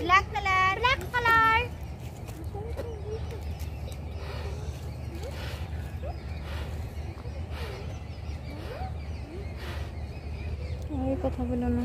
Black colour black colour এই কথা বলো না।